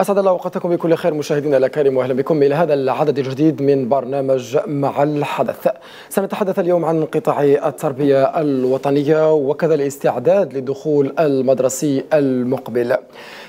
أسعد الله أوقاتكم بكل خير مشاهدينا الأكارم وأهلا بكم إلى هذا العدد الجديد من برنامج مع الحدث. سنتحدث اليوم عن قطاع التربية الوطنية وكذا الاستعداد للدخول المدرسي المقبل.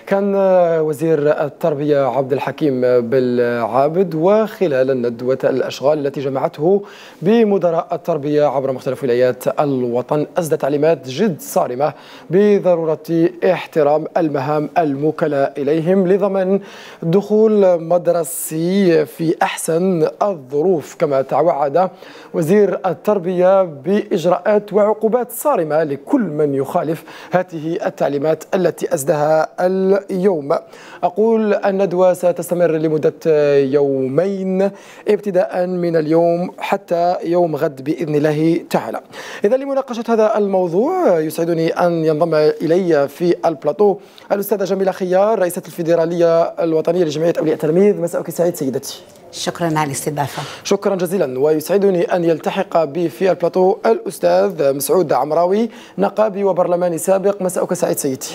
كان وزير التربية عبد الحكيم بالعابد وخلال الندوة الأشغال التي جمعته بمدراء التربية عبر مختلف ولايات الوطن أسدى تعليمات جد صارمة بضرورة احترام المهام الموكلة إليهم لضمان دخول مدرسي في أحسن الظروف. كما توعد وزير التربية بإجراءات وعقوبات صارمة لكل من يخالف هذه التعليمات التي أسدها اليوم أقول الندوة ستستمر لمدة يومين ابتداء من اليوم حتى يوم غد بإذن الله تعالى. إذا لمناقشة هذا الموضوع يسعدني أن ينضم إلي في البلاطو الأستاذة جميلة خيار رئيسة الفيدرالية الوطنية لجمعية أولياء التلاميذ. مساءك سعيد سيدتي. شكرا على الاستضافة. شكرا جزيلا. ويسعدني أن يلتحق بي في البلاطو الأستاذ مسعود عمراوي نقابي وبرلماني سابق. مساءك سعيد سيدي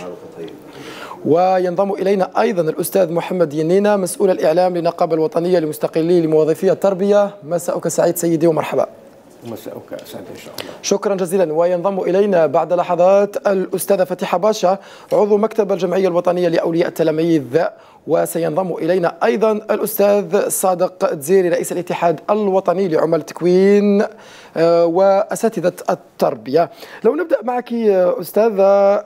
وينضم إلينا أيضا الأستاذ محمد ينينا مسؤول الإعلام للنقابة الوطنية لمستقلي لموظفي التربية. مساءك سعيد سيدي ومرحبا. مساءك اسعد إن شاء الله شكرا جزيلا وينضم إلينا بعد لحظات الأستاذة فتيحة باشا عضو مكتب الجمعية الوطنية لأولياء التلاميذ وسينضم إلينا أيضا الأستاذ صادق تزيري رئيس الاتحاد الوطني لعمال التكوين وأساتذة التربية. لو نبدأ معك أستاذة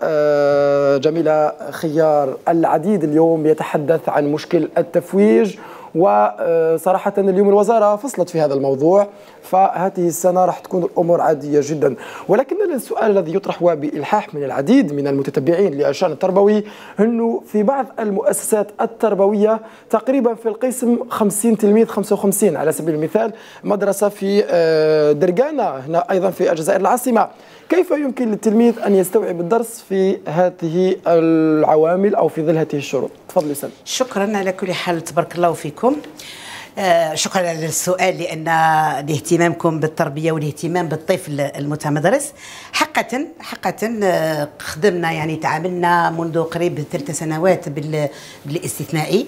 جميلة خيار العديد اليوم يتحدث عن مشكل التفويج وصراحة اليوم الوزارة فصلت في هذا الموضوع فهذه السنة راح تكون الأمور عادية جدا. ولكن السؤال الذي يطرح وبإلحاح من العديد من المتتبعين للشأن التربوي أنه في بعض المؤسسات التربوية تقريبا في القسم 50 تلميذ 55 على سبيل المثال مدرسة في درقانة هنا أيضا في الجزائر العاصمة. كيف يمكن للتلميذ أن يستوعب الدرس في هذه العوامل أو في ظل هذه الشروط؟ تفضلي سلمى شكرا على كل حال تبارك الله فيكم. آه شكرا على السؤال لأن لاهتمامكم بالتربية والاهتمام بالطفل المتمدرس حقا حقا آه خدمنا يعني تعاملنا منذ قريب ثلاث سنوات بالاستثنائي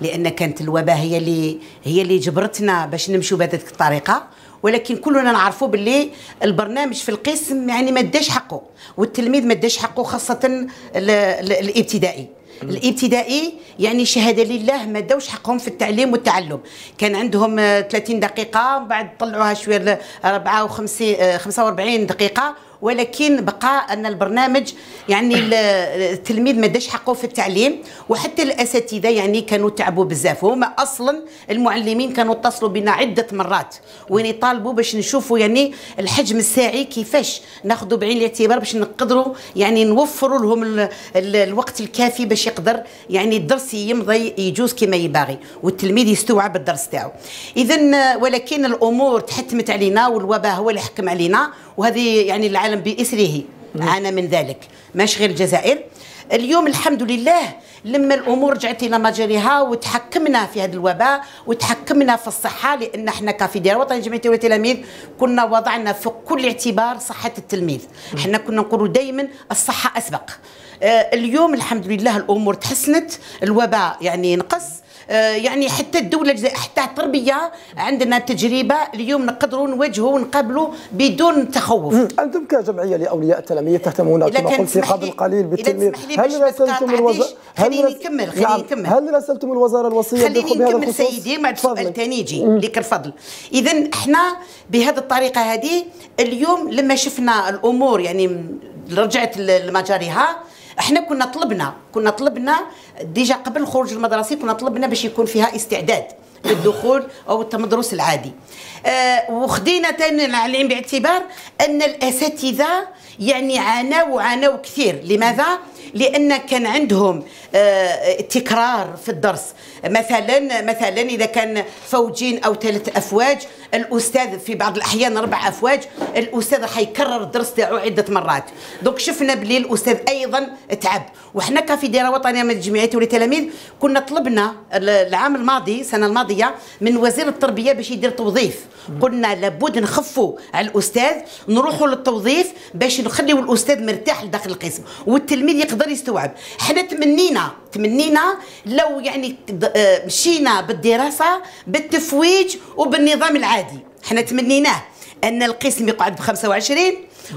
لأن كانت الوباء هي اللي هي اللي جبرتنا باش نمشوا بهذه الطريقة. ولكن كلنا نعرفوا باللي البرنامج في القسم يعني ما داش حقه والتلميذ ما داش حقه خاصة الابتدائي. الابتدائي يعني شهادة لله ما داوش حقهم في التعليم والتعلم. كان عندهم 30 دقيقة بعد طلعوها شوية ل 54 45 دقيقة ولكن بقى أن البرنامج يعني التلميذ ما داش حقه في التعليم وحتى الأساتذة يعني كانوا تعبوا بزاف هما أصلا المعلمين كانوا اتصلوا بنا عدة مرات وين يطالبوا باش نشوفوا يعني الحجم الساعي كيفاش ناخذوا بعين الاعتبار باش نقدروا يعني نوفروا لهم ال ال الوقت الكافي باش يقدر يعني الدرس يمضي يجوز كما يباغي والتلميذ يستوعب الدرس تاعو. اذا ولكن الأمور تحتمت علينا والوباء هو اللي حكم علينا وهذه يعني العالم باسره عانى من ذلك. ماشي غير الجزائر. اليوم الحمد لله لما الأمور رجعت إلى مجاريها وتحكمنا في هذا الوباء وتحكمنا في الصحة لأن إحنا كفدراليه وطنيه جمعيه التلاميذ كنا وضعنا في كل اعتبار صحة التلميذ. إحنا كنا نقولوا دائما الصحة أسبق. آه اليوم الحمد لله الأمور تحسنت الوباء يعني نقص يعني حتى الدولة حتى التربية عندنا تجربة اليوم نقدروا نواجهوا ونقابلوا بدون تخوف. أنتم كجمعية لأولياء التلاميذ تهتمون كما قلت قبل قليل بالتلميذ. هل راسلتم الوزارة خليني نكمل خليني نكمل. هل راسلتم الوزارة الوصية خليني نكمل سيدي مع السؤال ثاني يجي. لك الفضل إذا إحنا بهذه الطريقة هذه اليوم لما شفنا الأمور يعني رجعت لمجاريها إحنا كنا طلبنا كنا طلبنا ديجا قبل الخروج المدرسي كنا طلبنا باش يكون فيها استعداد للدخول أو التمدرس العادي. آه وخدينا على باعتبار أن الأساتذة يعني عانوا عانوا كثير. لماذا؟ لأن كان عندهم آه تكرار في الدرس. مثلا مثلا إذا كان فوجين أو ثلاث أفواج الأستاذ في بعض الأحيان أربع أفواج الأستاذ حيكرر الدرس تاعو عدة مرات. donc شفنا بلي الأستاذ أيضا تعب. وحنا كفدراليه وطنية من الجمعيات والتلاميذ كنا طلبنا العام الماضي السنة الماضية من وزير التربية باش يدير توظيف. قلنا لابد نخفوا على الأستاذ نروحوا للتوظيف باش نخليو الأستاذ مرتاح لداخل القسم. والتلميذ يقدر يقدر يستوعب. إحنا تمنينا تمنينا لو يعني آه، مشينا بالدراسة بالتفويج وبالنظام العادي. إحنا تمنيناه أن القسم يقعد ب 25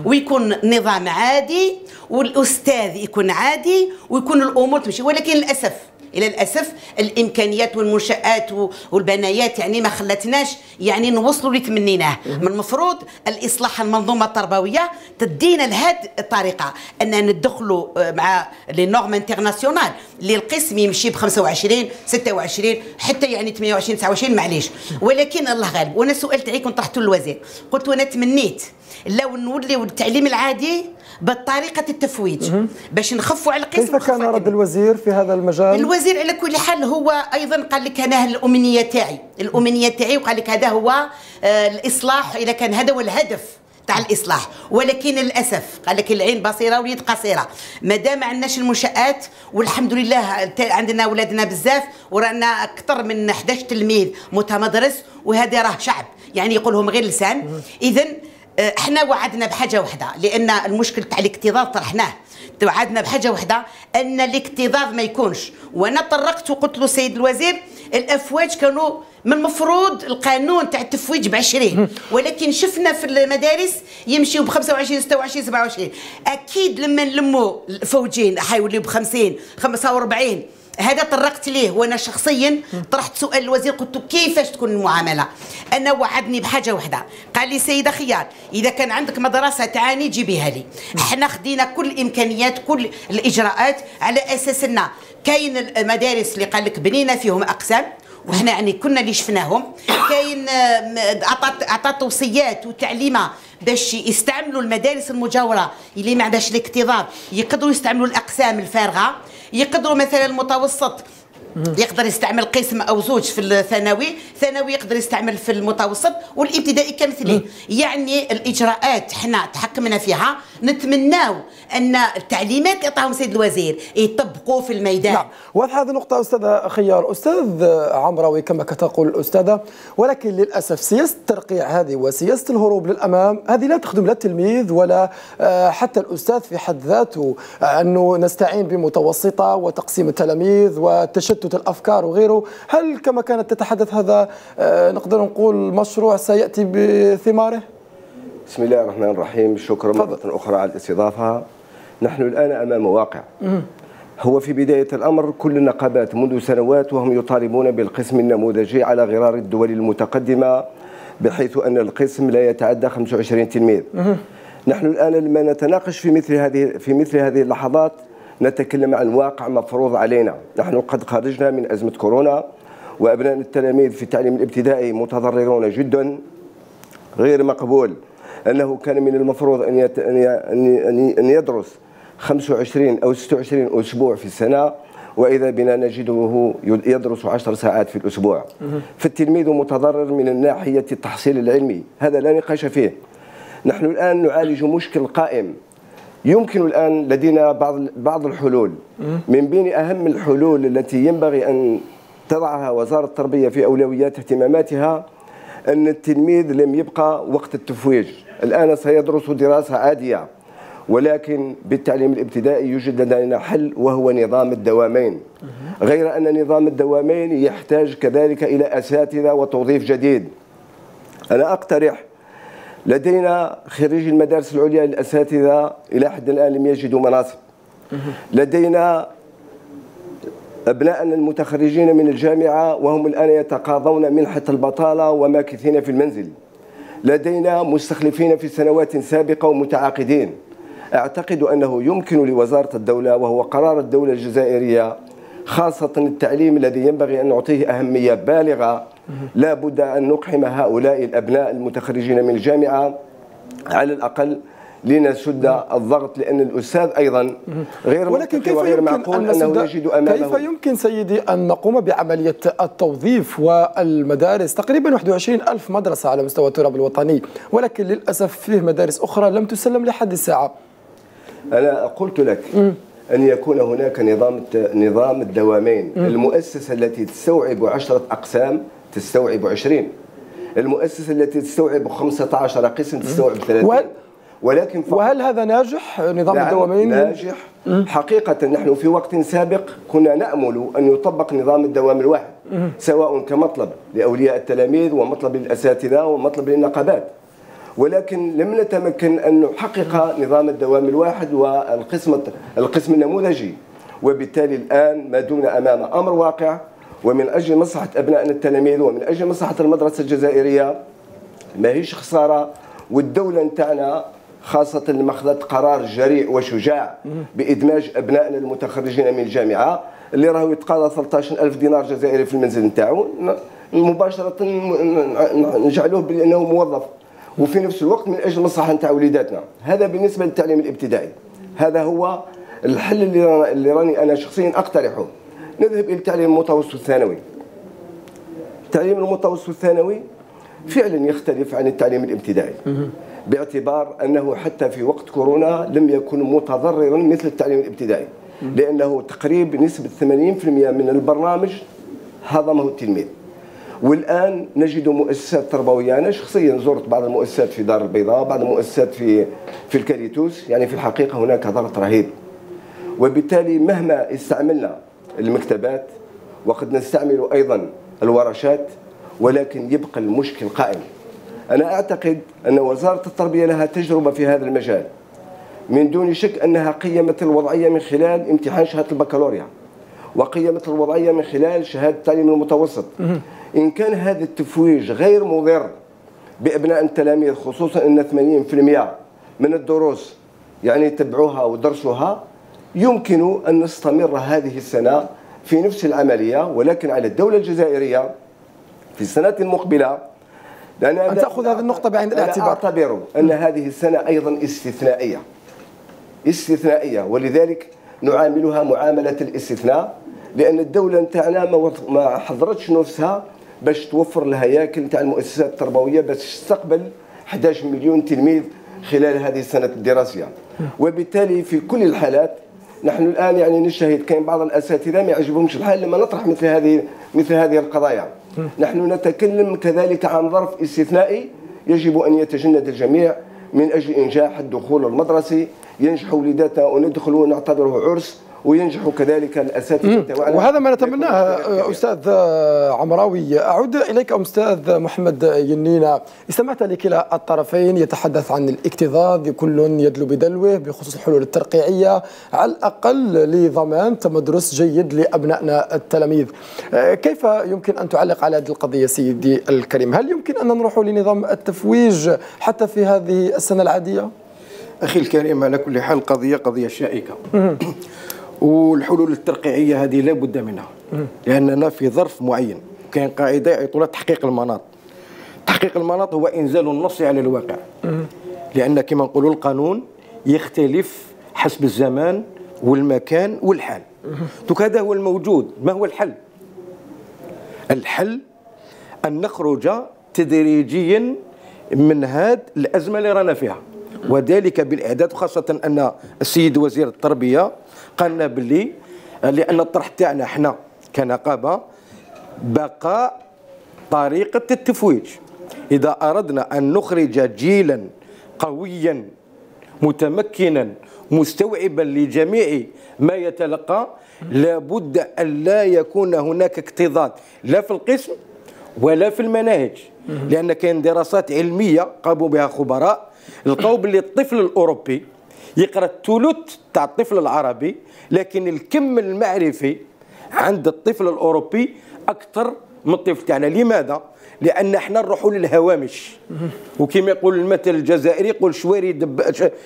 ويكون نظام عادي والأستاذ يكون عادي ويكون الأمور تمشي. ولكن للأسف إلى الأسف الإمكانيات والمنشآت والبنايات يعني ما خلتناش يعني نوصلوا اللي تمنيناه. من المفروض الإصلاح المنظومة التربوية تدينا لهذه الطريقة ان ندخلوا آه، مع les normes internationales اللي القسم يمشي ب 25 26 حتى يعني 28 29 معليش. ولكن الله غالب. وأنا السؤال تاعي كنت طرحته للوزير. قلت وأنا تمنيت لو نوليو التعليم العادي بطريقه التفويج باش نخفوا على القسم كيف كان رد الوزير في هذا المجال؟ الوزير على كل حال هو أيضا قال لك أنا الأمنية تاعي. الأمنية تاعي وقال لك هذا هو آه، الإصلاح إذا كان هذا هو الهدف تاع الإصلاح. ولكن للأسف قال لك العين بصيرة واليد قصيرة. ما دام ما عندناش المنشآت والحمد لله عندنا اولادنا بزاف ورانا أكثر من 11 تلميذ متمدرس وهذا راه شعب. يعني يقولهم غير لسان. اذا إحنا وعدنا بحاجة واحدة لأن المشكل تاع الاكتظاظ طرحناه وعدنا بحاجة واحدة أن الاكتظاظ ما يكونش. وأنا طرقت وقلت له سيد الوزير الأفواج كانوا من المفروض القانون تاع التفويج ب 20 ولكن شفنا في المدارس يمشيوا ب 25 26 27 أكيد لما نلموا الفوجين حيوليو ب 50 45 هذا طرقت ليه؟ وأنا شخصيا طرحت سؤال الوزير قلت كيفاش تكون المعاملة؟ أنا وعدني بحاجة واحدة. قال لي سيدة خيار إذا كان عندك مدرسة تعاني جيبيها لي. إحنا خدينا كل الإمكانيات كل الإجراءات على أساس أن كاين المدارس اللي قال لك بنينا فيهم أقسام وحنا يعني كنا اللي شفناهم. كاين عطات عطات توصيات وتعليمة باش يستعملوا المدارس المجاورة اللي ما عندهاش الاكتظاظ يقدروا يستعملوا الأقسام الفارغة. يقدروا مثلا المتوسط يقدر يستعمل قسم أو زوج في الثانوي ثانوي يقدر يستعمل في المتوسط والابتدائي كمثله يعني الإجراءات إحنا تحكمنا فيها. نتمناو أن التعليمات اللي عطاهم سيد الوزير يطبقوا في الميدان. نعم. واضح هذه النقطة أستاذ خيار. أستاذ عمراوي كما تقول الأستاذة ولكن للأسف سياسة الترقيع هذه وسياسة الهروب للأمام هذه لا تخدم لا التلميذ ولا آه، حتى الأستاذ في حد ذاته أنه نستعين بمتوسطة وتقسيم التلاميذ وتشتت تشتت الأفكار وغيره. هل كما كانت تتحدث هذا آه، نقدر نقول مشروع سيأتي بثماره؟ بسم الله الرحمن الرحيم. شكرا مرة أخرى على الاستضافة. نحن الآن أمام واقع. هو في بداية الأمر كل النقابات منذ سنوات وهم يطالبون بالقسم النموذجي على غرار الدول المتقدمة بحيث أن القسم لا يتعدى 25 تلميذ. نحن الآن لما نتناقش في مثل هذه في مثل هذه اللحظات. نتكلم عن واقع مفروض علينا. نحن قد خرجنا من أزمة كورونا وأبناء التلاميذ في التعليم الابتدائي متضررون جدا. غير مقبول أنه كان من المفروض أن أن يدرس 25 أو 26 أسبوع في السنة وإذا بنا نجده يدرس 10 ساعات في الأسبوع. فالتلميذ متضرر من الناحية التحصيل العلمي. هذا لا نقاش فيه. نحن الآن نعالج مشكل قائم. يمكن الآن لدينا بعض بعض الحلول. من بين أهم الحلول التي ينبغي أن تضعها وزارة التربية في أولويات اهتماماتها أن التلميذ لم يبقى وقت التفويج. الآن سيدرس دراسة عادية ولكن بالتعليم الابتدائي يوجد لدينا حل وهو نظام الدوامين. غير أن نظام الدوامين يحتاج كذلك إلى أساتذة وتوظيف جديد. أنا أقترح لدينا خريجي المدارس العليا للأساتذة إلى حد الآن لم يجدوا مناصب. لدينا أبناءنا المتخرجين من الجامعة وهم الآن يتقاضون منحة البطالة وماكثين في المنزل. لدينا مستخلفين في سنوات سابقة ومتعاقدين. أعتقد أنه يمكن لوزارة الدولة وهو قرار الدولة الجزائرية خاصة التعليم الذي ينبغي أن نعطيه أهمية بالغة. لا بد أن نقحم هؤلاء الأبناء المتخرجين من الجامعة على الأقل لنسد الضغط لأن الأستاذ أيضا غير ولكن كيف وغير معقول أن أنه يجد أمامه؟ كيف يمكن سيدي أن نقوم بعملية التوظيف والمدارس؟ تقريبا 21 ألف مدرسة على مستوى التراب الوطني ولكن للأسف فيه مدارس أخرى لم تسلم لحد الساعة. أنا قلت لك أن يكون هناك نظام نظام الدوامين. المؤسسة التي تستوعب عشرة أقسام تستوعب 20 المؤسسة التي تستوعب 15 قسم تستوعب 30 ولكن فقط. وهل هذا ناجح؟ نظام نعم الدوامين ناجح. حقيقة نحن في وقت سابق كنا نأمل أن يطبق نظام الدوام الواحد سواء كمطلب لأولياء التلاميذ ومطلب للأساتذة ومطلب للنقابات. ولكن لم نتمكن أن نحقق نظام الدوام الواحد والقسم القسم النموذجي. وبالتالي الآن ما دمنا أمام أمر واقع ومن أجل مصلحة أبنائنا التلاميذ ومن أجل مصلحة المدرسة الجزائرية ما هيش خسارة والدولة نتاعنا خاصة لما أخذت قرار جريء وشجاع بإدماج أبنائنا المتخرجين من الجامعة اللي راهو يتقاضى 13 ألف دينار جزائري في المنزل نتاعو مباشرة نجعلوه بأنه موظف. وفي نفس الوقت من أجل المصلحة نتاع وليداتنا. هذا بالنسبة للتعليم الابتدائي. هذا هو الحل اللي اللي راني أنا شخصيا أقترحه. نذهب إلى التعليم المتوسط الثانوي. التعليم المتوسط الثانوي فعلا يختلف عن التعليم الابتدائي. باعتبار أنه حتى في وقت كورونا لم يكن متضررا مثل التعليم الابتدائي. لأنه تقريب نسبة 80% من البرنامج هضمه التلميذ. والآن نجد مؤسسات تربويه أنا شخصيا زرت بعض المؤسسات في دار البيضاء بعض المؤسسات في في الكاليتوس يعني في الحقيقة هناك ضغط رهيب. وبالتالي مهما استعملنا المكتبات وقد نستعمل أيضا الورشات ولكن يبقى المشكل قائم. أنا أعتقد أن وزارة التربية لها تجربة في هذا المجال. من دون شك أنها قيمت الوضعية من خلال امتحان شهادة البكالوريا وقيمت الوضعية من خلال شهادة التعليم المتوسط. إن كان هذا التفويج غير مضر بأبناء التلاميذ خصوصا إن 80% من الدروس يعني يتبعوها ودرسوها يمكن أن نستمر هذه السنة في نفس العملية ولكن على الدولة الجزائرية في السنة المقبلة. لأن أن تأخذ هذه النقطة بعين الاعتبار. أعتبر أن هذه السنة أيضا استثنائية. استثنائية ولذلك نعاملها معاملة الاستثناء لأن الدولة نتاعنا ما حضرتش نفسها باش توفر الهياكل نتاع المؤسسات التربوية باش تستقبل 11 مليون تلميذ خلال هذه السنة الدراسية. وبالتالي في كل الحالات نحن الآن يعني نشاهد كاين بعض الأساتذة ما يعجبهمش الحال لما نطرح مثل هذه مثل هذه القضايا. نحن نتكلم كذلك عن ظرف استثنائي يجب أن يتجند الجميع من أجل إنجاح الدخول المدرسي. ينجح وليداتنا وندخل ونعتبره عرس وينجح كذلك الأساتذة وهذا ما نتمناه أستاذ عمراوي. أعود إليك أستاذ محمد ينينا استمعت لكلا الطرفين يتحدث عن الاكتظاظ كل يدلو بدلوه بخصوص الحلول الترقيعية على الأقل لضمان تمدرس جيد لأبنائنا التلاميذ. كيف يمكن أن تعلق على هذه القضية سيدي الكريم؟ هل يمكن أن نروح لنظام التفويج حتى في هذه السنة العادية؟ أخي الكريم على كل حال قضية قضية شائكة. والحلول الترقيعية هذه لا بد منها. لأننا في ظرف معين. كاين قاعدة يعيطوا تحقيق المناط. تحقيق المناط هو إنزال النص على الواقع. لأن كما نقولوا القانون يختلف حسب الزمان والمكان والحال. دوك هذا هو الموجود. ما هو الحل؟ الحل أن نخرج تدريجيا من هذه الأزمة اللي رانا فيها. وذلك بالإعداد خاصة أن السيد وزير التربية قالنا باللي لأن الطرح تاعنا إحنا كنقابة بقاء طريقة التفويج. إذا أردنا أن نخرج جيلا قويا متمكنا مستوعبا لجميع ما يتلقى لابد أن لا يكون هناك اكتظاظ لا في القسم ولا في المناهج. لأن كاين دراسات علمية قاموا بها خبراء. لقوا باللي الطفل الأوروبي يقرأ الثلث تاع الطفل العربي لكن الكم المعرفي عند الطفل الأوروبي أكثر من الطفل. تاعنا لماذا؟ لأن إحنا نروحوا للهوامش. وكما يقول المثل الجزائري يقول شواري دب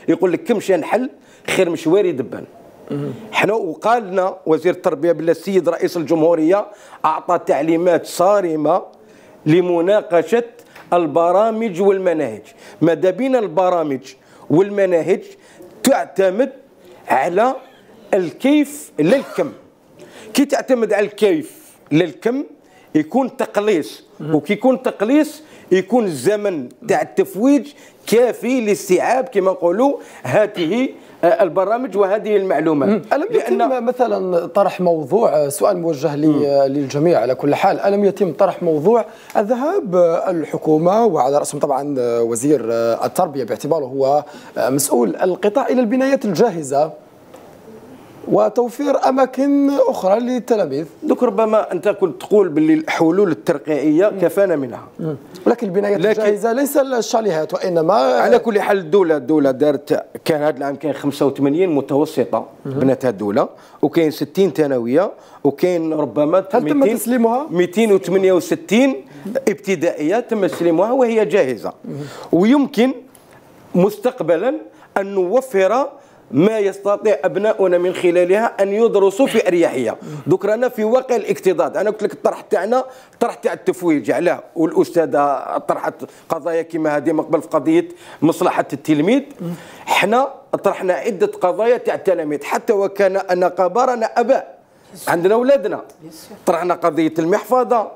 يقول لك كم حل خير من شواري دبان. إحنا وقال لنا وزير التربية بالله السيد رئيس الجمهورية أعطى تعليمات صارمة لمناقشة البرامج والمناهج. ماذا بين البرامج والمناهج؟ تعتمد على الكيف للكم. كي تعتمد على الكيف للكم يكون تقليص. وكي يكون تقليص يكون الزمن تاع التفويج كافي لاستيعاب كما نقولوا هذه البرامج وهذه المعلومات ألم يتم مثلا طرح موضوع آه، سؤال موجه لي آه، للجميع على كل حال. ألم يتم طرح موضوع الذهاب الحكومة وعلى رأسهم طبعا وزير التربية باعتباره هو مسؤول القطاع إلى البنايات الجاهزة. وتوفير أماكن أخرى للتلاميذ. دوك ربما أنت كنت تقول باللي الحلول الترقيعية كفانا منها. ولكن البنايات لكن- الجاهزة ليس الشاليهات وإنما على كل حال الدولة الدولة دارت كان هذا العام كاين 85 متوسطة بناتها الدولة وكاين 60 ثانوية وكاين ربما هل تم 200 تسليمها؟ 268 ابتدائية تم تسليمها وهي جاهزة. ويمكن مستقبلا أن نوفر ما يستطيع أبناؤنا من خلالها أن يدرسوا في أريحية. دوك رانا في واقع الاكتضاد أنا قلت لك الطرح تاعنا طرح تاع التفويج علاه والأستاذة طرحت قضايا كما هذه من قبل في قضية مصلحة التلميذ. حنا طرحنا عدة قضايا تاع التلاميذ. حتى وكان النقابه رانا أباء. عندنا أولادنا. طرحنا قضية المحفظة.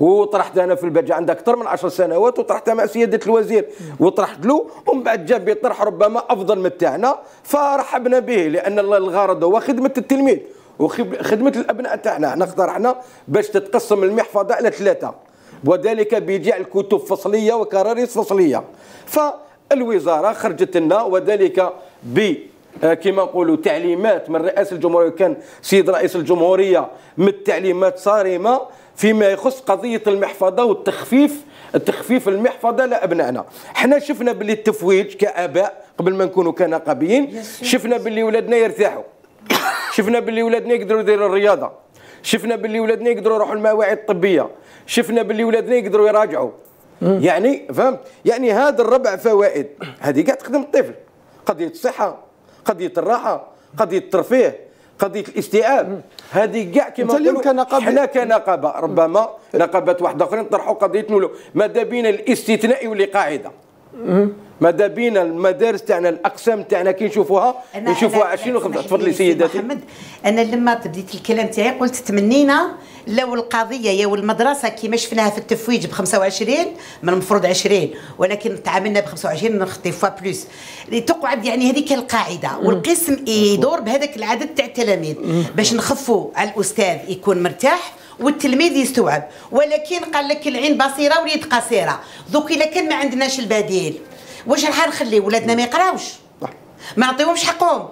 وطرحت أنا في البجة عندها أكثر من 10 سنوات وطرحتها مع سيادة الوزير. وطرحت له ومن بعد جاب بطرح ربما أفضل من تاعنا فرحبنا به لأن الغرض هو خدمة التلميذ. وخدمه الأبناء تاعنا. إحنا اقترحنا باش تتقسم المحفظة على ثلاثة. وذلك بجعل كتب فصليه وكراريس فصلية. فالوزارة خرجت لنا وذلك ب آه، كما نقولوا تعليمات من رئاسة الجمهورية. كان سيد رئيس الجمهورية من التعليمات صارمة. فيما يخص قضية المحفظة والتخفيف. تخفيف المحفظة لابنائنا حنا شفنا باللي التفويج كآباء قبل ما نكونوا كنقابيين شفنا باللي ولادنا يرتاحوا. شفنا باللي ولادنا يقدروا يديروا الرياضة. شفنا باللي ولادنا يقدروا يروحوا المواعيد الطبية. شفنا باللي ولادنا يقدروا يراجعوا. يعني فهمت؟ يعني هذا الربع فوائد. هذه قاعد تخدم الطفل. قضية الصحة قضية الراحة قضية الترفيه. قضية الاستيعاب هذه كاع كما اليوم كنقابة- حنا كنقابه ربما نقابات واحدة اخرين طرحوا قضية ماذا بين الاستثناء واللي قاعدة ماذا بين المدارس تاعنا الأقسام تاعنا كي نشوفوها نشوفوها أنا 20 و اسمح تفضلي لي سي سيداتي محمد. أنا لما بديت الكلام تاعي قلت تمنينا لو القضية يا المدرسة كيما شفناها في التفويج ب 25 من المفروض 20 ولكن تعاملنا ب 25 نخطي فوا بلوس تقعد يعني هذيك القاعدة والقسم يدور بهذاك العدد تاع التلاميذ. باش نخفوا على الأستاذ يكون مرتاح والتلميذ يستوعب. ولكن قال لك العين بصيرة واليد قصيرة. دوك إلا كان ما عندناش البديل. واش راح نخلي ولادنا ما يقراوش؟ ما نعطيهمش حقهم.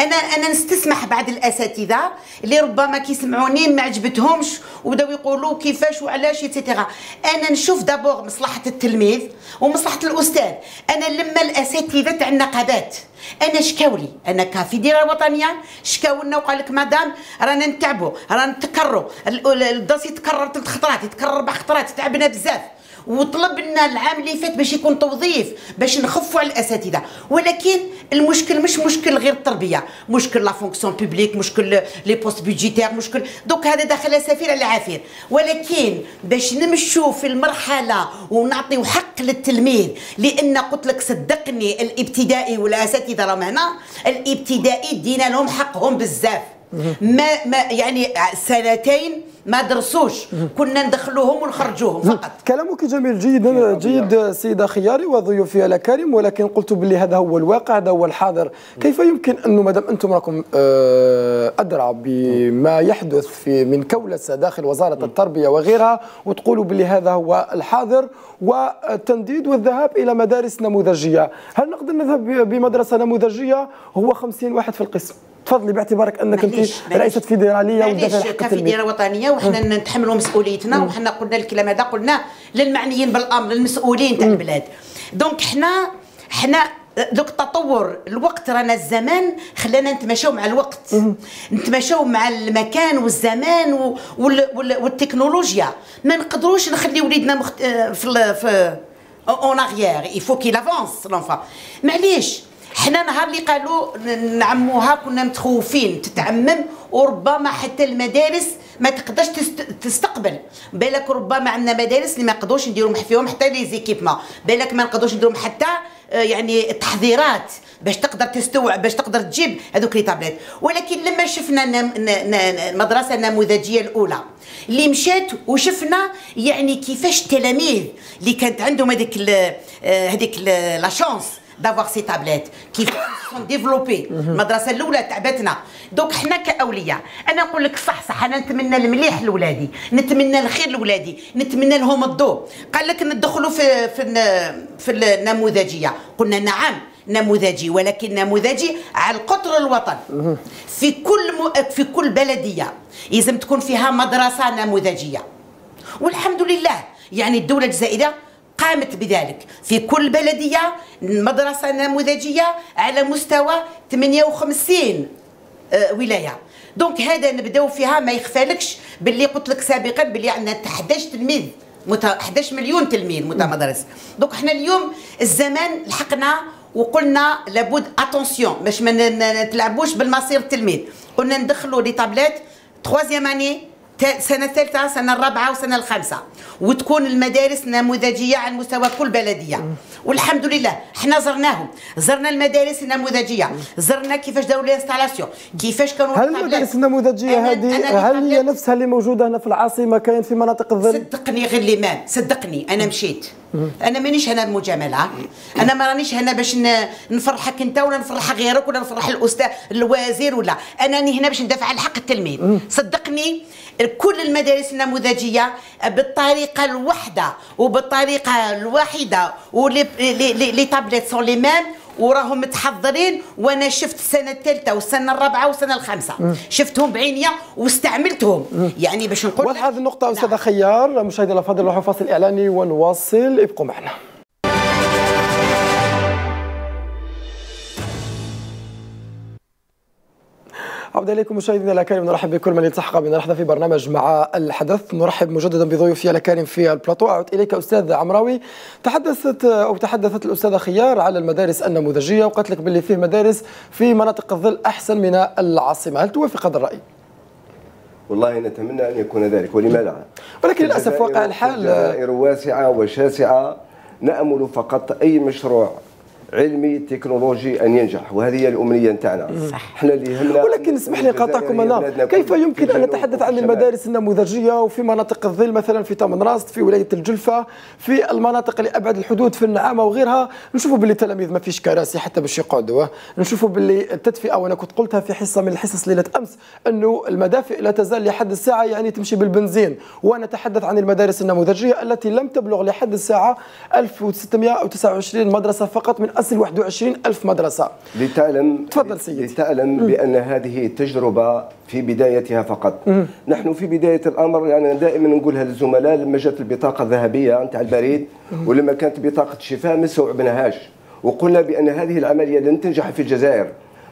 أنا أنا نستسمح بعض الأساتذة اللي ربما كيسمعوني ما عجبتهمش وبداو يقولوا كيفاش وعلاش ايتترا أنا نشوف دابور مصلحة التلميذ ومصلحة الأستاذ. أنا لما الأساتذة تاع النقابات أنا شكاولي أنا كفيدراليه وطنية شكاو لنا؟ وقال لك مدام رانا نتعبوا رانا نتكرروا ال- الدوسي تكرر ثلاث خطرات يتكرر أربع خطرات تعبنا بزاف. وطلب لنا العام اللي فات باش يكون توظيف باش نخفوا على الأساتذة. ولكن المشكل مش مشكل غير التربية. مشكل la fonction publique مشكل les postes budgétaires مشكل دوك هذا داخل سفير على عافير ولكن باش نمشوا في المرحلة ونعطيو حق للتلميذ لأن قلت لك صدقني الابتدائي والأساتذة راهم هنا الابتدائي دينا لهم حقهم بزاف. ما ما يعني سنتين ما درسوش. كنا ندخلوهم ونخرجوهم فقط. كلامك جميل جدا جيد سيدة خياري وضيوفي الأكارم ولكن قلت باللي هذا هو الواقع هذا هو الحاضر. كيف يمكن أنه مادام أنتم راكم آه، أدرى بما يحدث في من كولسة داخل وزارة التربية وغيرها وتقولوا باللي هذا هو الحاضر والتنديد والذهاب إلى مدارس نموذجية. هل نقدر نذهب بمدرسة نموذجية؟ هو 50 واحد في القسم. تفضلي باعتبارك أنك أنت. رئيسة فيدرالية التلميذ كفديره وطنية وحنا نتحملوا مسؤوليتنا وحنا قلنا الكلام هذا قلناه للمعنيين بالأمر للمسؤولين تاع البلاد. donc حنا حنا دوك التطور الوقت رانا الزمان خلانا نتماشاو مع الوقت. نتماشاو مع المكان والزمان و- وال- وال- والتكنولوجيا. ما نقدروش نخلي وليدنا مخت... في ال- في en arrière faut qu'il avance l'enfant. معليش حنا نهار اللي قالوا نعموها كنا متخوفين تتعمم وربما حتى المدارس ما تقدرش تست- تستقبل. بالك ربما عندنا مدارس اللي ما نقدروش نديروا فيهم حتى les équipements. بالك ما نقدروش نديروا حتى آه، يعني التحضيرات باش تقدر تستوعب باش تقدر تجيب هذوك les tablettes. ولكن لما شفنا المدرسة النموذجية الأولى اللي مشات وشفنا يعني كيفاش التلاميذ اللي كانت عندهم هذيك آه، هذيك la chance d'avoir ces tablettes qui se sont développés المدرسة الأولى تعبتنا. دوك حنا كأولياء أنا نقول لك صح صح أنا نتمنى المليح لولادي نتمنى الخير لولادي نتمنى لهم الضوء. قال لك ندخلوا في في في النموذجية. قلنا نعم نموذجي ولكن نموذجي على القطر الوطن. في كل م... في كل بلدية لازم تكون فيها مدرسة نموذجية. والحمد لله يعني الدولة الجزائرية قامت بذلك. في كل بلدية مدرسة نموذجية على مستوى 58 آه، ولاية. donc هذا نبداو فيها ما يخفالكش باللي قلت لك سابقا باللي عندنا 11 تلميذ 11 مليون تلميذ متمدرس donc إحنا اليوم الزمان لحقنا وقلنا لابد attention باش ما نتلعبوش بالمصير التلميذ. قلنا ندخلوا les tablettes troisième année سنة الثالثه سنة الرابعة وسنة الخامسة. وتكون المدارس نموذجية على مستوى كل بلدية. والحمد لله إحنا زرناهم. زرنا المدارس النموذجية. زرنا كيفاش داروا ال installation كيفاش كانوا هل المدارس النموذجية هذه هل هي نفسها اللي موجودة هنا في العاصمة؟ كاين في مناطق الظل؟ صدقني غير الامام صدقني. أنا مشيت. أنا مانيش هنا المجاملة. أنا ما رانيش هنا باش نفرحك أنت ولا نفرح غيرك ولا نفرح الأستاذ الوزير ولا. أنا هنا باش ندافع على حق التلميذ. صدقني كل المدارس النموذجية بالطريقة الوحدة وبالطريقة الواحده ولي تابلت سون لي ميم وراهم متحضرين. وأنا شفت السنة الثالثة والسنة الرابعة والسنة الخامسة. شفتهم بعينيا واستعملتهم. يعني باش نقول هذه النقطة أستاذ نعم. خيار مشاهدينا الأفاضل نروحوا فاصل إعلاني ونواصل. ابقوا معنا. عودة إليكم مشاهدينا الأكارم. نرحب بكل من التحق بنا. لحظة في برنامج مع الحدث. نرحب مجددا بضيوفي الأكارم في البلاطو. أعود إليك أستاذ عمراوي. تحدثت أو تحدثت الأستاذة خيار على المدارس النموذجية وقالت لك باللي فيه مدارس في مناطق الظل أحسن من العاصمة. هل توافق هذا الرأي؟ والله نتمنى أن يكون ذلك ولما لا؟ ولكن للأسف واقع الحال الجزائر واسعة وشاسعة نأمل فقط أي مشروع علمي تكنولوجي أن ينجح. وهذه هي الأمنية نتاعنا. إحنا اللي يهمنا ولكن اسمح لي نقاطعكم أنا. كيف يمكن أن نتحدث عن المدارس النموذجية وفي مناطق الظل مثلا في تامنراست في ولاية الجلفة في المناطق اللي أبعد الحدود في النعامة وغيرها. نشوفوا باللي التلاميذ ما فيش كراسي حتى باش يقعدوا. نشوفوا باللي التدفئة وأنا كنت قلتها في حصة من الحصص ليلة أمس أنه المدافئ لا تزال لحد الساعة يعني تمشي بالبنزين. ونتحدث عن المدارس النموذجية التي لم تبلغ لحد الساعة 1629 مدرسة فقط من أصل 21 ألف مدرسة. لتعلم تفضل سيدي. لتعلم. بأن هذه تجربة في بدايتها فقط. مم. نحن في بداية الأمر يعني دائما نقولها للزملاء لما جات البطاقة الذهبية نتاع البريد. ولما كانت بطاقة الشفاء ما استوعبناهاش. وقلنا بأن هذه العملية لن تنجح في الجزائر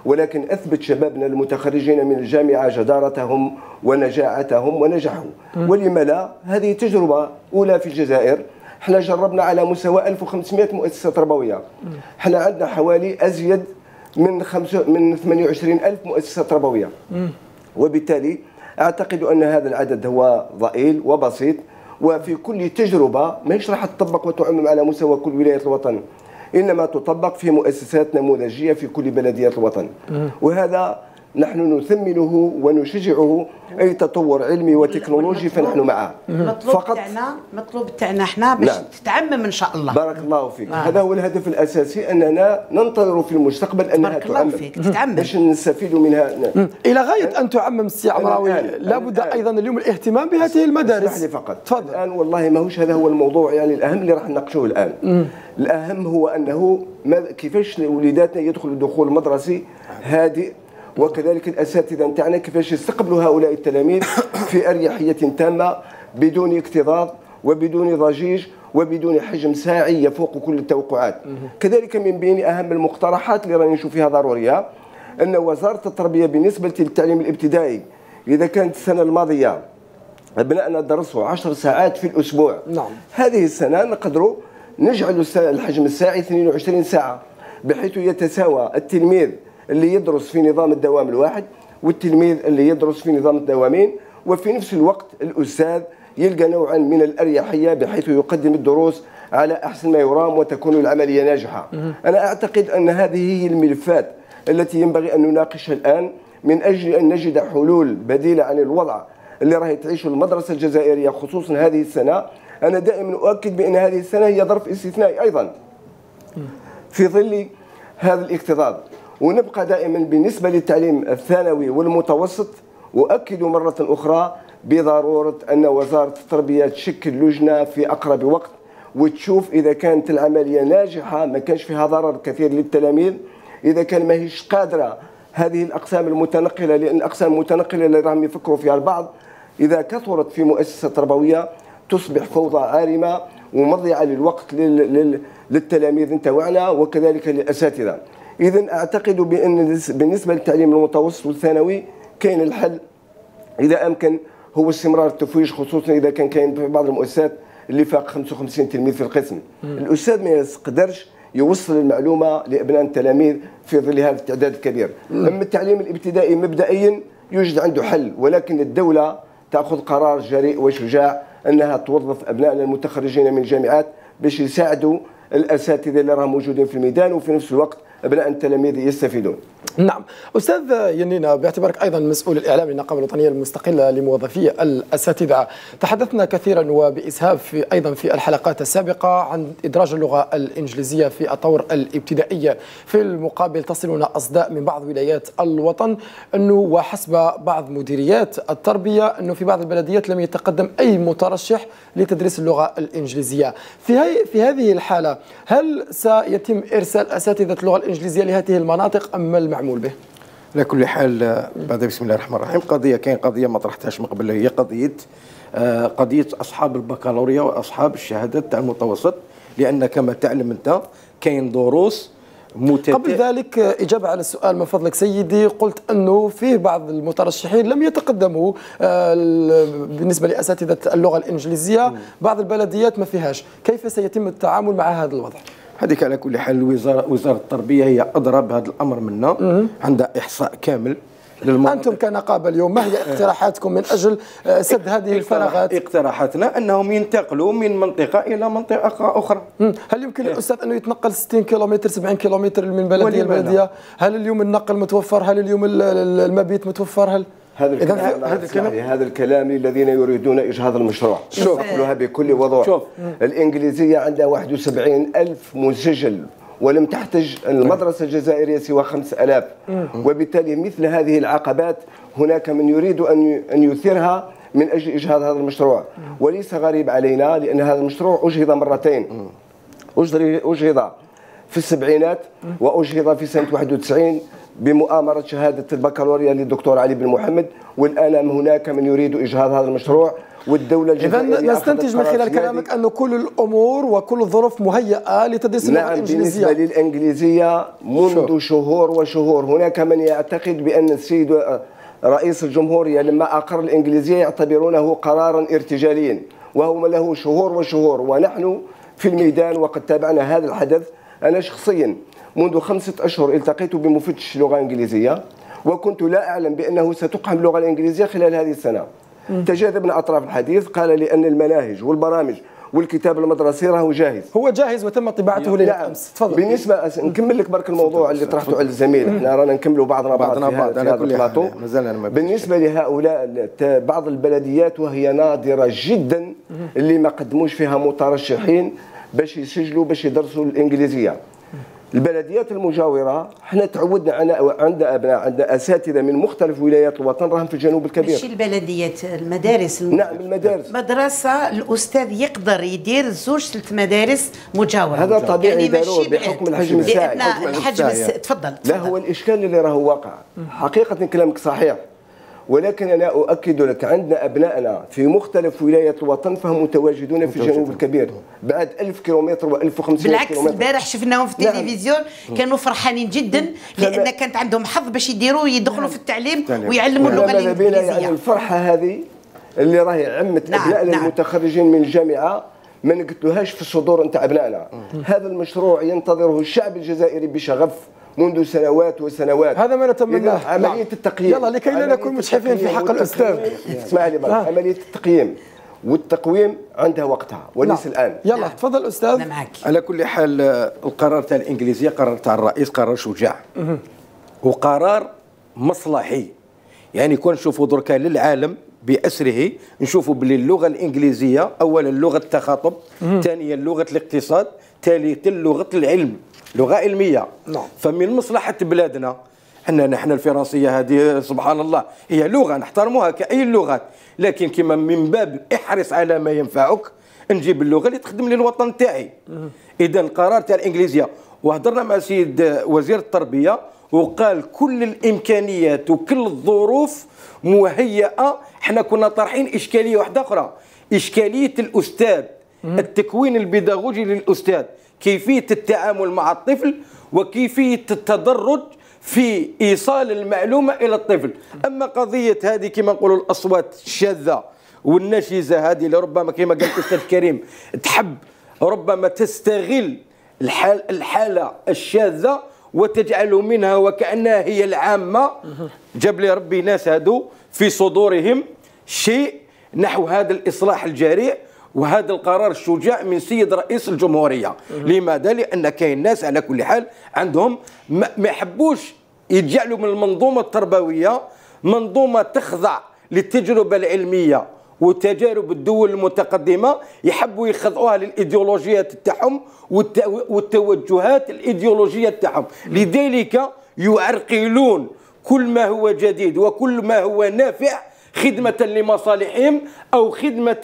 ولكن أثبت شبابنا المتخرجين من الجامعة جدارتهم ونجاعتهم ونجحوا. ولما لا هذه تجربة أولى في الجزائر. إحنا جربنا على مستوى 1500 مؤسسه تربويه إحنا عندنا حوالي أزيد من خمسة من 28000 مؤسسه تربويه وبالتالي أعتقد أن هذا العدد هو ضئيل وبسيط وفي كل تجربة ماهيش راح تطبق وتعمم على مستوى كل ولايات الوطن إنما تطبق في مؤسسات نموذجية في كل بلديات الوطن. وهذا نحن نثمنه ونشجعه أي تطور علمي وتكنولوجي فنحن معه. مطلوب تاعنا مطلوب تاعنا إحنا باش نعم. تتعمم إن شاء الله. بارك الله فيك. آه. هذا هو الهدف الأساسي أننا ننتظر في المستقبل أنها بارك تعمم. الله فيك. تتعمم. باش نستفيد منها. إلى غاية أن تعمم سي عمراوي لابد أيضا اليوم الاهتمام بهذه المدارس اسمح لي فقط. تفضل. الآن والله ماهوش هذا هو الموضوع يعني الأهم اللي راح نناقشوه الآن. مم. الأهم هو أنه كيفاش وليداتنا يدخلوا دخول مدرسي هادئ وكذلك الأساتذة نتاعنا كيفاش يستقبلوا هؤلاء التلاميذ في أريحية تامة بدون اكتظاظ وبدون ضجيج وبدون حجم ساعي يفوق كل التوقعات. كذلك من بين أهم المقترحات اللي راني نشوف فيها ضرورية أن وزارة التربية بالنسبة للتعليم الإبتدائي إذا كانت السنة الماضية ابنائنا درسوا 10 ساعات في الأسبوع. نعم. هذه السنة نقدروا نجعل الحجم الساعي 22 ساعة بحيث يتساوى التلميذ اللي يدرس في نظام الدوام الواحد والتلميذ اللي يدرس في نظام الدوامين وفي نفس الوقت الأستاذ يلقى نوعا من الأريحية بحيث يقدم الدروس على أحسن ما يرام وتكون العملية ناجحة. أنا أعتقد أن هذه هي الملفات التي ينبغي أن نناقشها الآن من أجل أن نجد حلول بديلة عن الوضع اللي راهي تعيشه المدرسة الجزائرية خصوصا هذه السنة. أنا دائما أؤكد بأن هذه السنة هي ظرف استثنائي أيضا في ظل هذا الاكتظاظ ونبقى دائما بالنسبة للتعليم الثانوي والمتوسط أؤكد مرة أخرى بضرورة أن وزارة التربية تشكل لجنة في أقرب وقت وتشوف إذا كانت العملية ناجحة ما كانش فيها ضرر كثير للتلاميذ إذا كان ماهيش قادرة هذه الأقسام المتنقلة لأن الأقسام المتنقلة اللي راهم يفكروا فيها البعض إذا كثرت في مؤسسة تربوية تصبح فوضى عارمة ومضيعة للوقت للتلاميذ نتاعنا وكذلك للأساتذة. اذا أعتقد بأن بالنسبة للتعليم المتوسط والثانوي كاين الحل. إذا أمكن هو استمرار التفويج خصوصا إذا كان كاين في بعض المؤسسات اللي فاق 55 تلميذ في القسم. الأستاذ ما يقدرش يوصل المعلومة لأبناء التلاميذ في ظل هذا التعداد الكبير. أما التعليم الابتدائي مبدئيا يوجد عنده حل ولكن الدولة تأخذ قرار جريء وشجاع أنها توظف أبنائنا المتخرجين من الجامعات باش يساعدوا الأساتذة اللي راهم موجودين في الميدان وفي نفس الوقت ابناء التلاميذ يستفيدون. نعم. أستاذ ينينا باعتبارك أيضا مسؤول الإعلام للنقابه الوطنية المستقلة لموظفي الأساتذة تحدثنا كثيرا وبإسهاب في أيضا في الحلقات السابقة عن إدراج اللغة الإنجليزية في الطور الابتدائيه في المقابل تصلنا أصداء من بعض ولايات الوطن أنه وحسب بعض مديريات التربية أنه في بعض البلديات لم يتقدم أي مترشح لتدريس اللغة الإنجليزية. في هي في هذه الحالة هل سيتم إرسال أساتذة اللغة الإنجليزية لهذه المناطق أم المعمول به؟ على كل حال بعد بسم الله الرحمن الرحيم قضية كاين قضية ما طرحتهاش من قبل هي قضية آه، قضية أصحاب البكالوريا وأصحاب الشهادات تاع المتوسط لأن كما تعلم أنت كاين دروس متت... قبل ذلك إجابة على السؤال من فضلك سيدي قلت أنه فيه بعض المترشحين لم يتقدموا آه، بالنسبة لأساتذة اللغة الإنجليزية بعض البلديات ما فيهاش كيف سيتم التعامل مع هذا الوضع؟ هذيك على كل حال وزاره وزارة التربية هي ادرى بهذا الأمر منا عندها إحصاء كامل للمناطق. أنتم كنقابة اليوم ما هي اقتراحاتكم من أجل آه، سد هذه الفراغات؟ اقتراحاتنا أنهم ينتقلوا من منطقة إلى منطقة أخرى. هل يمكن للاستاذ انه يتنقل 60 كيلومتر 70 كيلومتر من بلديه لبلديه؟ هل اليوم النقل متوفر؟ هل اليوم المبيت متوفر؟ هل هذا الكلام هذا الكلام هذا الكلام للذين يريدون إجهاض المشروع. شوف. أقولها بكل وضوح شوف. الإنجليزية عندها 71 ألف مسجل ولم تحتج المدرسة الجزائرية سوى 5000 وبالتالي مثل هذه العقبات هناك من يريد أن أن يثيرها من أجل إجهاض هذا المشروع. وليس غريب علينا لأن هذا المشروع أجهض مرتين. أجهض في السبعينات وأجهض في سنة 91 بمؤامرة شهادة البكالوريا للدكتور علي بن محمد والآن هناك من يريد إجهاض هذا المشروع والدولة الجزائرية إذا نستنتج من خلال كلامك أن كل الأمور وكل الظروف مهيئة لتدريس نعم الإنجليزية. بالنسبة للإنجليزية منذ شهور وشهور هناك من يعتقد بأن السيد رئيس الجمهورية لما أقر الإنجليزية يعتبرونه قرارا ارتجاليا وهو له شهور وشهور ونحن في الميدان وقد تابعنا هذا الحدث. أنا شخصيا منذ خمسة أشهر التقيت بمفتش لغة إنجليزية وكنت لا أعلم بأنه ستقحم اللغة الإنجليزية خلال هذه السنة. تجاذبنا أطراف الحديث قال لي أن المناهج والبرامج والكتاب المدرسي راهو جاهز. هو جاهز وتم طباعته ليله امس تفضل. بالنسبة نكمل لك برك الموضوع اللي طرحته على الزميل. إحنا رانا نكملوا بعضنا بعض في بعض. على كل بالنسبة لهؤلاء بعض البلديات وهي نادرة جدا اللي ما قدموش فيها مترشحين باش يسجلوا باش يدرسوا الإنجليزية. البلديات المجاورة إحنا تعودنا على عند أبناء عند أساتذة من مختلف ولايات الوطن راهم في الجنوب الكبير. ماشي البلديات المدارس. نعم المدارس. مدرسة الأستاذ يقدر يدير زوج ثلاث مدارس مجاورة. هذا طبيعي يعني ضروري بحكم الحجم الساعي. الحجم تفضل لا هو الإشكال اللي راهو واقع. حقيقة كلامك صحيح. ولكن أنا أؤكد لك عندنا أبنائنا في مختلف ولايات الوطن فهم متواجدون في الجنوب الكبير بعد 1000 كيلومتر و1500 كيلومتر بالعكس البارح شفناهم في نعم. التلفزيون نعم. كانوا فرحانين جدا لأن كانت عندهم حظ باش يديروا يدخلوا نعم. في التعليم ويعلموا اللغة الانجليزيه يعني الفرحة هذه اللي راهي عمت نعم. أبنائنا نعم. المتخرجين من الجامعة ما نقتلوهاش في الصدور نتاع أبنائنا هذا المشروع ينتظره الشعب الجزائري بشغف منذ سنوات وسنوات. هذا ما نتمناه. عملية نعم. التقييم. يلا لكي لا نكون متحفين في حق الأستاذ. اسمع لي عملية التقييم. والتقويم عندها وقتها. وليس نعم. الآن. يلا نعم. تفضل أستاذ. أنا معك. على كل حال القرار تاع الإنجليزية قرار تاع الرئيس قرار شجاع. وقرار مصلحي. يعني كون نشوفوا دركا للعالم بأسره نشوفوا باللي اللغة الإنجليزية اولا لغة التخاطب ثانيا لغة الاقتصاد ثالثا لغة العلم. لغة علمية. نعم. فمن مصلحة بلادنا ان نحن الفرنسية هذه سبحان الله هي لغة نحترمها كأي اللغات لكن كما من باب احرص على ما ينفعك نجيب اللغة اللي تخدم لي الوطن تاعي إذا القرار تاع الإنجليزية وهضرنا مع سيد وزير التربية وقال كل الإمكانيات وكل الظروف مهيئة. إحنا كنا طارحين إشكالية واحدة أخرى إشكالية الأستاذ التكوين البيداغوجي للأستاذ. كيفية التعامل مع الطفل وكيفية التدرج في إيصال المعلومة إلى الطفل. أما قضية هذه كما نقولوا الأصوات الشاذة والنشيزه هذه اللي ربما كما قال الأستاذ كريم تحب ربما تستغل الحال الحالة الشاذة وتجعل منها وكأنها هي العامة. جاب لي ربي ناس هادو في صدورهم شيء نحو هذا الإصلاح الجريء. وهذا القرار الشجاع من سيد رئيس الجمهورية. لماذا؟ لأن كاين ناس على كل حال عندهم ما يحبوش يجعلوا من المنظومة التربوية منظومة تخضع للتجربة العلمية وتجارب الدول المتقدمة يحبوا يخضعوها للإيديولوجيات تاعهم والتوجهات الإيديولوجية تاعهم. لذلك يعرقلون كل ما هو جديد وكل ما هو نافع خدمة لمصالحهم أو خدمة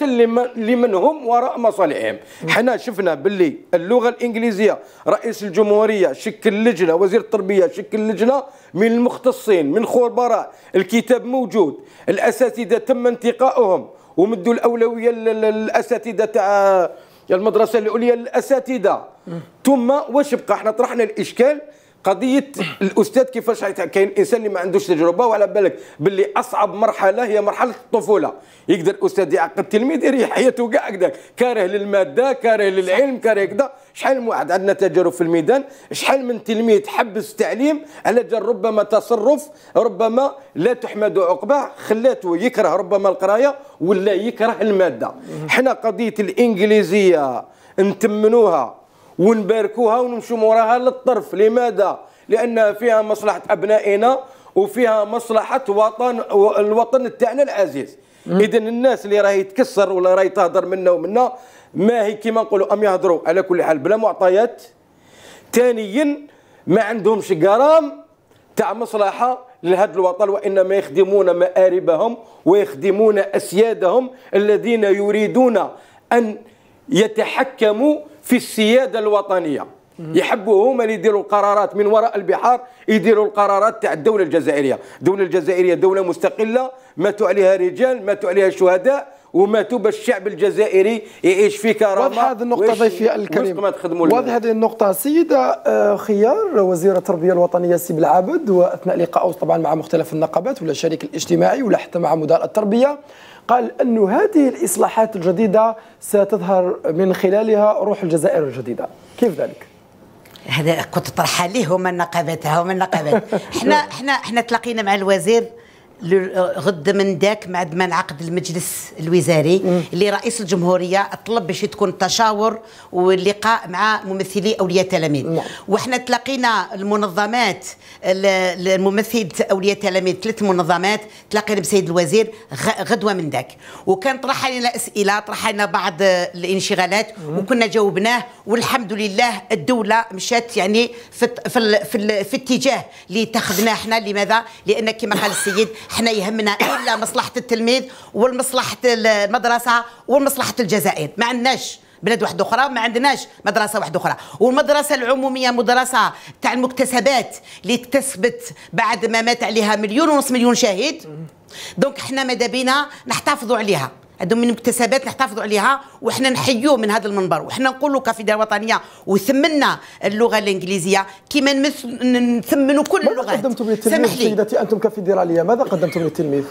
لمن هم وراء مصالحهم. حنا شفنا باللي اللغة الإنجليزية رئيس الجمهورية شكل لجنة وزير التربية شكل لجنة من المختصين من خبراء الكتاب موجود. الأساتذة تم انتقائهم. ومدوا الأولوية للأساتذة تاع المدرسة العليا للأساتذة ثم واش بقى؟ إحنا طرحنا الإشكال. قضية الأستاذ كيفاش كاين إنسان اللي ما عندوش تجربة وعلى بالك باللي أصعب مرحلة هي مرحلة الطفولة. يقدر الأستاذ يعقد التلميذ يريح حياته كاع هكذا كاره للمادة كاره للعلم كاره كذا. شحال من واحد عندنا تجارب في الميدان؟ شحال من تلميذ حبس التعليم على جال ربما تصرف ربما لا تحمد عقباه خلاته يكره ربما القراية ولا يكره المادة. حنا قضية الإنجليزية نتمنوها. ونباركوها ونمشوا موراها للطرف. لماذا؟ لأن فيها مصلحة أبنائنا وفيها مصلحة وطن الوطن تاعنا العزيز. اذا الناس اللي راهي تكسر ولا راهي تهضر منا ومنا ما هي كما نقولوا أم يهضروا. على كل حال بلا معطيات ثانيا ما عندهمش قرام تاع مصلحة لهذا الوطن وإنما يخدمون مآربهم ويخدمون أسيادهم الذين يريدون أن يتحكموا في السيادة الوطنية. يحبوا هما اللي يديروا القرارات من وراء البحار يديروا القرارات تاع الدولة الجزائرية، الدولة الجزائرية دولة مستقلة ماتوا عليها رجال، ماتوا عليها شهداء وماتوا باش الشعب الجزائري يعيش في كرامة. واضح هذه النقطة ضيفي الكريم. واضح هذه النقطة سيدة آه، خيار وزير التربية الوطنية سي بالعابد وأثناء لقائه طبعا مع مختلف النقابات ولا الشريك الاجتماعي ولا حتى مع مدار التربية قال أن هذه الإصلاحات الجديدة ستظهر من خلالها روح الجزائر الجديدة. كيف ذلك؟ هذا كنت طرحها ليه هما النقابات هما النقابات. إحنا إحنا إحنا تلاقينا مع الوزير غد من ذاك بعد ما انعقد المجلس الوزاري مم. اللي رئيس الجمهورية طلب باش تكون تشاور واللقاء مع ممثلي أولياء التلاميذ نعم. وحنا تلاقينا المنظمات الممثل أولياء التلاميذ ثلاث منظمات تلاقينا بسيد الوزير غدوة من ذاك وكان طرح لنا أسئلة طرح لنا بعض الانشغالات مم. وكنا جاوبناه والحمد لله الدولة مشات يعني في في, في, في اتجاه اللي اتخذناه إحنا لماذا؟ لأن كما قال السيد إحنا يهمنا إلا مصلحة التلميذ والمصلحة المدرسة ومصلحه الجزائر. ما عندناش بلاد واحدة أخرى ما عندناش مدرسة واحدة أخرى. والمدرسة العمومية مدرسة تاع المكتسبات اللي اكتسبت بعد ما مات عليها مليون ونص مليون شاهد. دونك إحنا ماذا بينا؟ نحتفظوا عليها. هذو من المكتسبات نحتفظوا عليها وحنا نحيوه من هذا المنبر. وحنا نقولوا كفدرة وطنية وثمنا اللغة الإنجليزية. كما نثمنوا كل اللغات. ماذا قدمتم للتلميذ؟ سيدتي أنتم كفيدراليه ماذا قدمتم للتلميذ؟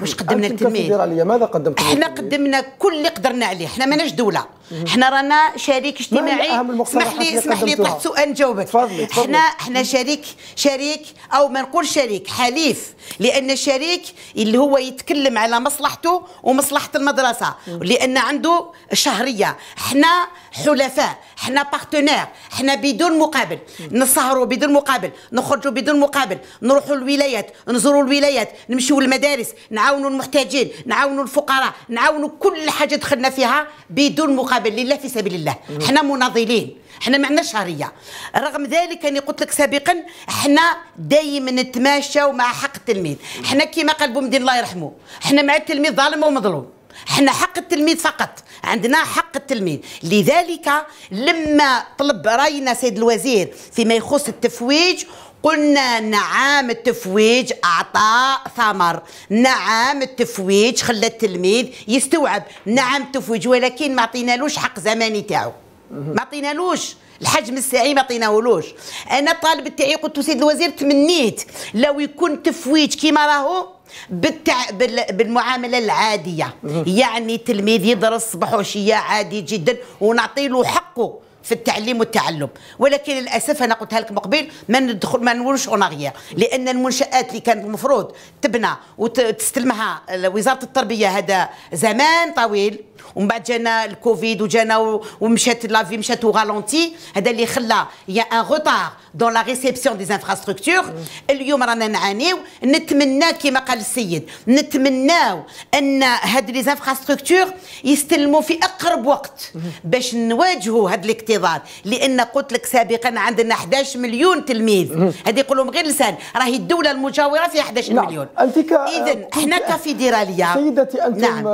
واش قدمنا للتلميذ ماذا قدمتم إحنا قدمنا كل اللي قدرنا عليه. إحنا ماناش دولة. إحنا رانا شريك اجتماعي. اسمح لي اسمح لي تحت سؤال نجاوبك تفضلي إحنا إحنا شريك شريك أو ما نقول شريك حليف. لأن الشريك اللي هو يتكلم على مصلحته ومصلحة المدرسة. لأن عنده شهريه إحنا حلفاء إحنا partenaires إحنا بدون مقابل. نسهروا بدون مقابل نخرجوا بدون مقابل. نروحوا الولايات نزوروا الولايات نمشيوا المدارس نعاونوا المحتاجين نعاونوا الفقراء نعاونوا كل حاجة دخلنا فيها بدون مقابل. لله في سبيل الله. إحنا مناضلين. إحنا ما عندناش شهرية. رغم ذلك أنا قلت لك سابقا إحنا دائما نتماشى مع حق التلميذ. إحنا كما قال بومدين الله يرحمه. إحنا مع التلميذ ظالم ومظلوم. إحنا حق التلميذ فقط. عندنا حق التلميذ. لذلك لما طلب رأينا سيد الوزير فيما يخص التفويج قلنا نعم التفويج أعطى ثمر. نعم التفويج خلى التلميذ يستوعب. نعم التفويج ولكن ما عطينالوش حق زماني تاعو. ما عطينالوش. الحجم الساعي ما عطيناهولوش. أنا الطالب تاعي قلت سيد الوزير تمنيت لو يكون تفويج كيما راهو بالتع... بال... بالمعاملة العادية. يعني التلميذ يدرس صباح وعشيه عادي جدا ونعطي له حقه. في التعليم والتعلم. ولكن للأسف أنا قلتها لكم قبل ما ندخل ما نقولش اوناغيير لأن المنشآت اللي كانت المفروض تبنى وتستلمها وزارة التربية هذا زمان طويل ومن بعد جانا الكوفيد وجانا ومشات la vie مشات au ralenti هذا اللي خلى y a un retard dans la réception des infrastructures اليوم رانا نعانيو. نتمنى كما قال السيد نتمناو أن هاد les infrastructures يستلموا في أقرب وقت باش نواجهوا هاد الاكتظاظ لأن قلت لك سابقا عندنا 11 مليون تلميذ. هذه يقولوا غير لسان. راهي الدولة المجاورة فيها 11 نعم. مليون. انت ك... اذا إحنا كفيدرالية. سيدتي أنتم نعم.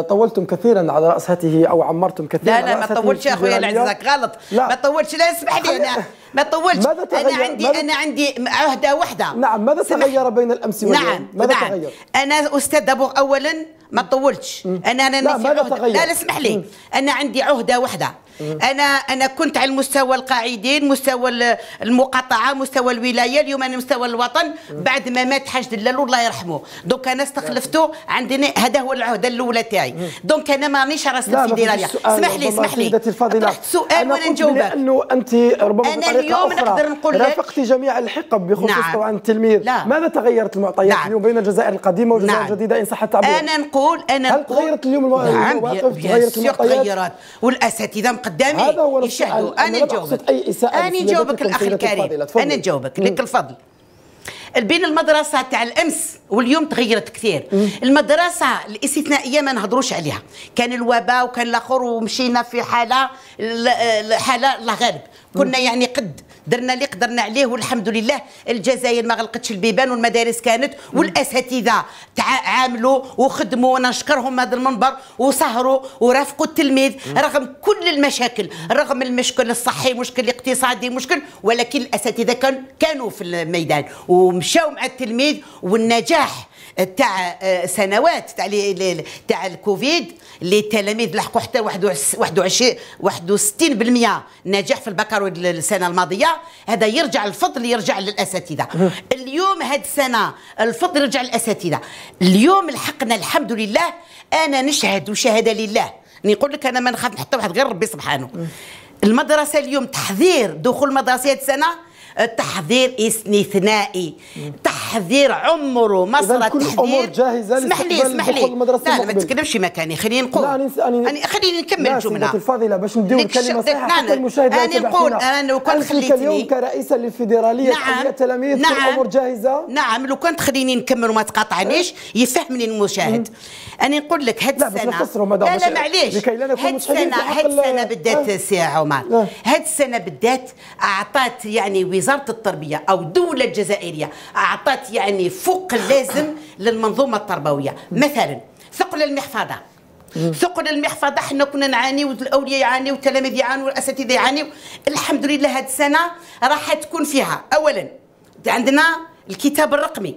طولتم كثيرا على رأس هاته أو عمرتم كثيرا لا لا ما طولتش يا أخويا يعزك غلط لا. ما طولتش لا اسمح لي أنا ما طولتش ماذا تغير؟ أنا عندي ماذا أنا عندي عهدة واحدة. نعم ماذا تغير بين الأمس واليوم؟ نعم ماذا نعم. تغير؟ أنا أستاذ دابور اولا ما طولتش أنا أنا لا ماذا تغير؟ لا لا اسمح لي. أنا عندي عهدة واحدة. أنا أنا كنت على المستوى القاعدين مستوى المقاطعة مستوى الولاية اليوم أنا مستوى الوطن. بعد ما مات حاج دلال الله يرحمه. دونك أنا استخلفته عندنا هذا هو العهدة الأولى تاعي. donc أنا مانيش راس الفيدراليه اسمح لي اسمح لي. طرحت سؤال وأنا نجاوبك. لأنه أنت ربما أنا اليوم نقدر نقول لك رافقتي جميع الحقب بخصوص نعم. طبعا التلميذ. لا. ماذا تغيرت المعطيات نعم. اليوم بين الجزائر القديمة والجزائر نعم. الجديدة؟ إن صح التعبير. أنا نقول أنا هل نقول تغيرت اليوم نعم تغيرت المعطيات؟ تغيرت. والأساتذة هذا هو يشهدوا. أنا نجاوبك أنا نجاوبك الاخ الكريم أنا نجاوبك لك الفضل. بين المدرسة تاع الأمس واليوم تغيرت كثير. مم. المدرسة الاستثنائية ما نهضروش عليها. كان الوباء وكان الآخر ومشينا في حالة حالة الله غالب كنا يعني قد درنا اللي قدرنا عليه والحمد لله. الجزائر ما غلقتش البيبان والمدارس كانت والأساتذة عاملوا وخدموا ونشكرهم هذا المنبر وسهروا ورافقوا التلميذ رغم كل المشاكل رغم المشكل الصحي مشكل اقتصادي مشكل ولكن الأساتذة كان كانوا في الميدان ومشاو مع التلميذ والنجاح تاع آه، سنوات تاع تاع الكوفيد اللي التلاميذ لحقوا حتى 21 61% نجاح في البكالوريا السنة الماضية. هذا يرجع الفضل يرجع للأساتذة. اليوم هذه السنة الفضل يرجع للأساتذة. اليوم لحقنا الحمد لله أنا نشهد وشهادة لله. نقول لك أنا ما نخاف حتى واحد غير ربي سبحانه. المدرسة اليوم تحذير دخول المدرسة هذه السنة. تحذير استثنائي تحذير عمره ما كل الأمور جاهزه اسمح لي اسمح لي. لا ما تتكلمش مكاني خليني نقول. لا أنا خليني نكمل الجملة. الفاضلة باش نديو الكلمة صحيحة حتى المشاهد أنا نقول أنا لو كان خليتني اليوم كرئيسة للفيدرالية نعم. التلاميذ نعم. الأمور جاهزة. نعم لو كنت خليني نكمل وما تقاطعنيش يفهمني المشاهد. أنا نقول لك هاد السنة لا لا معليش. هاد السنة هاد السنة بالذات سي عمر. هاد السنة بالذات اعطت يعني وزارة التربية أو الدولة الجزائريه أعطت يعني فوق اللازم للمنظومة التربوية. مثلا ثقل المحفظة. ثقل المحفظة إحنا كنا نعاني والأولياء يعانيوا والتلاميذ يعانوا والأساتذة يعانيوا الحمد لله هذه السنة راح تكون فيها اولا عندنا الكتاب الرقمي.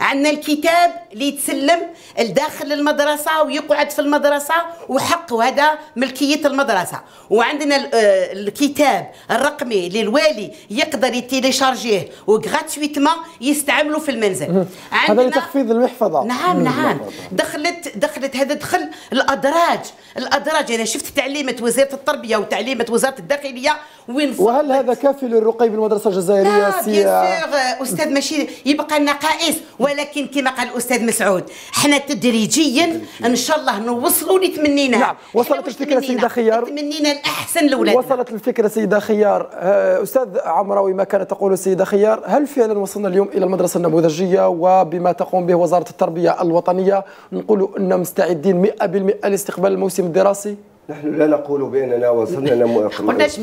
عندنا الكتاب اللي يتسلم لداخل المدرسة ويقعد في المدرسة وحق وهذا ملكية المدرسة. وعندنا آه، الكتاب الرقمي اللي الوالي يقدر يتيليشارجيه وغراتويتمون يستعمله في المنزل. هذا لتخفيض المحفظة. نعم نعم. دخلت دخلت هذا دخل الأدراج. الأدراج أنا شفت تعليمة وزارة التربية وتعليمة وزارة الداخلية وين وهل هذا كافي للرقي بالمدرسة الجزائرية؟ لا بيان أستاذ ماشي يبقى النقائص. ولكن كما قال الأستاذ مسعود إحنا تدريجيا إن شاء الله نوصلوا اللي تمنينا نعم وصلت الفكرة سيدة خيار؟ تمنينا الاحسن لاولادنا وصلت الفكرة سيدة خيار. آه، أستاذ عمراوي ما كانت تقول السيده خيار؟ هل فعلا وصلنا اليوم إلى المدرسة النموذجية؟ وبما تقوم به وزارة التربية الوطنية نقول إن مستعدين 100% لاستقبال الموسم الدراسي؟ نحن لا نقول بأننا وصلنا إلى قلناش 100%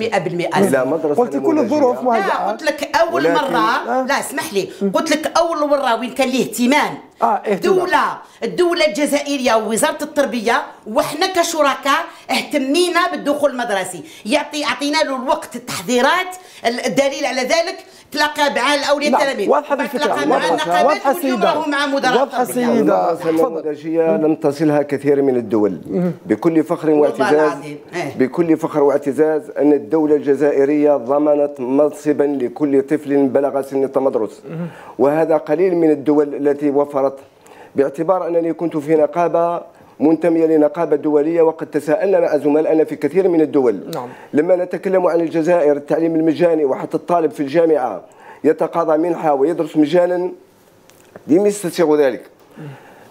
إلى مدرسة قلت كل الظروف لا قلت لك أول مرة لا اسمح لي. قلت لك أول مرة وين كان ليه اهتمام. آه اهتمام. دولة الدولة الجزائرية ووزارة التربية وإحنا كشركاء اهتمينا بالدخول المدرسي يعطي يعطينا له الوقت التحضيرات الدليل على ذلك تلاقى مع الأولياء نعم، التلاميذ واضحة الفكرة، تلاقى مع واضحة. النقابات واضحة واليوم سيدة. راهو مع التربية. سيدة. المدرسة تفضل. النموذجية لم تصلها كثير من الدول بكل فخر والله واعتزاز العظيم. إيه. بكل فخر واعتزاز أن الدولة الجزائرية ضمنت منصبا لكل طفل بلغ سن التمدرس وهذا قليل من الدول التي وفرت باعتبار أنني كنت في نقابة منتمية لنقابة دولية وقد تساءلنا مع زملائنا في كثير من الدول. نعم. لما نتكلم عن الجزائر التعليم المجاني وحتى الطالب في الجامعة يتقاضى منحة ويدرس مجانا لم يستسيغ ذلك.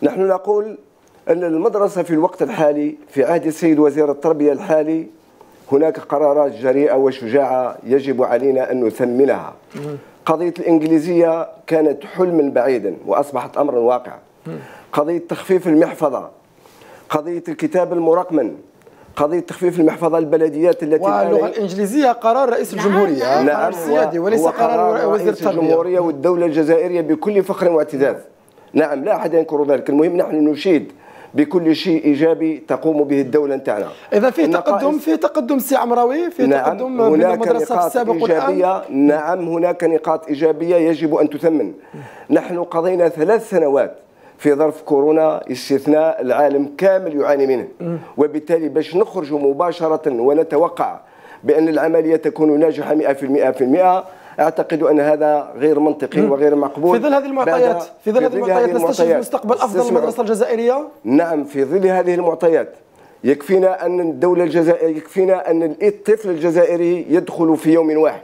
نحن نقول أن المدرسة في الوقت الحالي في عهد السيد وزير التربية الحالي هناك قرارات جريئة وشجاعة يجب علينا أن نثمنها. قضية الإنجليزية كانت حلما بعيدا وأصبحت أمرا واقعا. قضية تخفيف المحفظة قضية الكتاب المرقمن قضية تخفيف المحفظة البلديات التي واللغة الإنجليزية قرار رئيس نعم، الجمهورية. نعم. قرار نعم. سيادي وليس قرار وزير رئيس التربية. الجمهورية والدولة الجزائرية بكل فخر واعتزاز. نعم لا أحد ينكر ذلك. المهم نحن نشيد بكل شيء إيجابي تقوم به الدولة نتاعنا. إذا في النقائص- تقدم في تقدم سي عمراوي في نعم تقدم بين هناك المدرسة في نقاط السابق والآن إيجابية. نعم هناك نقاط إيجابية يجب أن تثمن. نحن قضينا ثلاث سنوات في ظرف كورونا استثناء العالم كامل يعاني منه. وبالتالي باش نخرج مباشرة ونتوقع بأن العملية تكون ناجحة 100% في المئة أعتقد أن هذا غير منطقي وغير مقبول. في ظل هذه المعطيات في ظل هذه المعطيات المعطيات. مستقبل أفضل استسمعوا. المدرسة الجزائرية؟ نعم في ظل هذه المعطيات يكفينا أن الدولة الجزائريه يكفينا أن الطفل الجزائري يدخل في يوم واحد.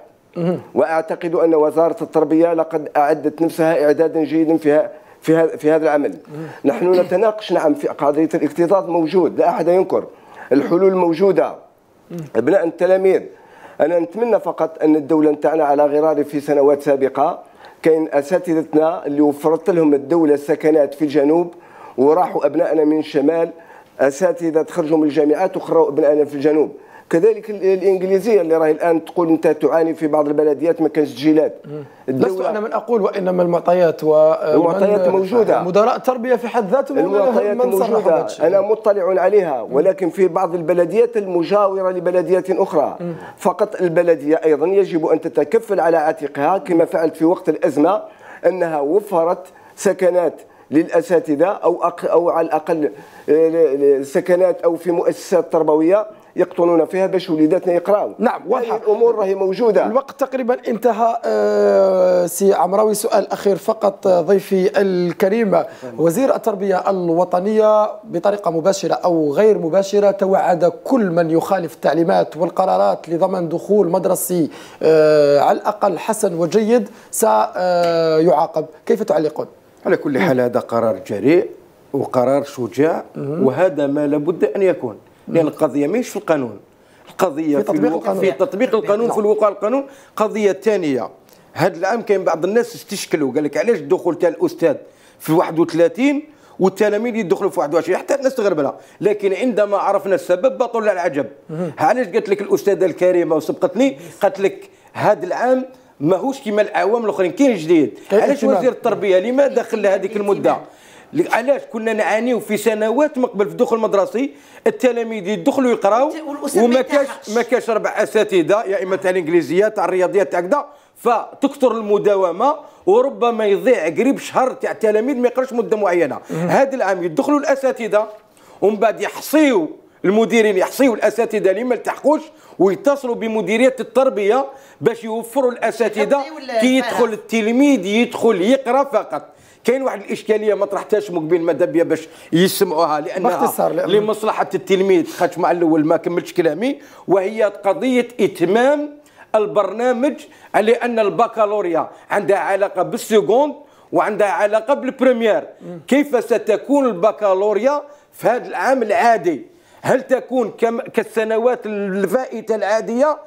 وأعتقد أن وزارة التربية لقد أعدت نفسها إعدادا جيدا في ه- في هذا في هذا العمل. نحن نتناقش نعم في قضية الاكتظاظ موجود لا أحد ينكر. الحلول موجودة. أبناء التلاميذ. أنا نتمنى فقط أن الدولة نتاعنا على غرار في سنوات سابقة. كاين أساتذتنا اللي وفرت لهم الدولة السكنات في الجنوب وراحوا ابنائنا من الشمال. أساتذة تخرجوا من الجامعات وخرجوا ابنائنا في الجنوب. كذلك ال- الإنجليزية اللي راهي الآن تقول أنت تعاني في بعض البلديات ما كانش تسجيلات لست أنا من أقول وإنما المعطيات و المعطيات موجودة. مدراء التربية في حد ذاتهم هم المعطيات الشيء. أنا مطلع عليها ولكن في بعض البلديات المجاورة لبلديات أخرى فقط البلدية أيضا يجب أن تتكفل على عاتقها كما فعلت في وقت الأزمة أنها وفرت سكنات للأساتذة أو أق أو على الأقل آه، سكنات أو في مؤسسات تربوية يقطنون فيها باش وليداتنا يقراوا نعم، واضحة. هذه الأمور راهي موجودة. الوقت تقريبا انتهى آه، سي عمراوي سؤال أخير فقط آه، ضيفي الكريم. وزير التربية الوطنية بطريقة مباشرة أو غير مباشرة توعد كل من يخالف التعليمات والقرارات لضمان دخول مدرسي آه، على الأقل حسن وجيد سيعاقب. كيف تعلقون؟ على كل حال هذا قرار جريء وقرار شجاع وهذا ما لابد أن يكون. لأن القضية مش في القانون. القضية في تطبيق القانون. في تطبيق القانون نعم. في الوقوع القانون. قضية ثانية. هذا العام كاين بعض الناس استشكلوا قال لك علاش الدخول تاع الأستاذ في 31 والتلاميذ يدخلوا في 21 حتى الناس تغرب لها لكن عندما عرفنا السبب بطل العجب. علاش قالت لك الأستاذة الكريمة وسبقتني؟ قالت لك هذا العام ماهوش كيما الأعوام الأخرين كاين جديد. علاش. وزير التربية لماذا خلى هذيك المدة؟ علاش كنا نعانيو في سنوات من قبل في الدخول المدرسي التلاميذ يدخلوا يقراو وما ما كاش. ما كاش ربع أساتذة يا إما تاع الانجليزيه تاع الرياضيات تاع كذا فتكثر المداومة وربما يضيع قريب شهر تاع التلاميذ ما يقراش مدة معينة هذا العام يدخلوا الأساتذة ومن بعد يحصيوا المديرين يحصيوا الأساتذة اللي ما التحقوش ويتصلوا بمديرية التربية باش يوفروا الأساتذة كي يدخل. التلميذ يدخل يقرأ فقط كاين واحد الإشكالية ما طرحتهاش مقبل ماذا بيا باش يسمعوها لأنها لأن- لمصلحة التلميذ. خاطش مع الأول ما كملتش كلامي وهي قضية إتمام البرنامج على ان البكالوريا عندها علاقة بال seconde وعندها علاقة بال première كيف ستكون البكالوريا في هذا العام العادي؟ هل تكون كم كالسنوات الفائتة العادية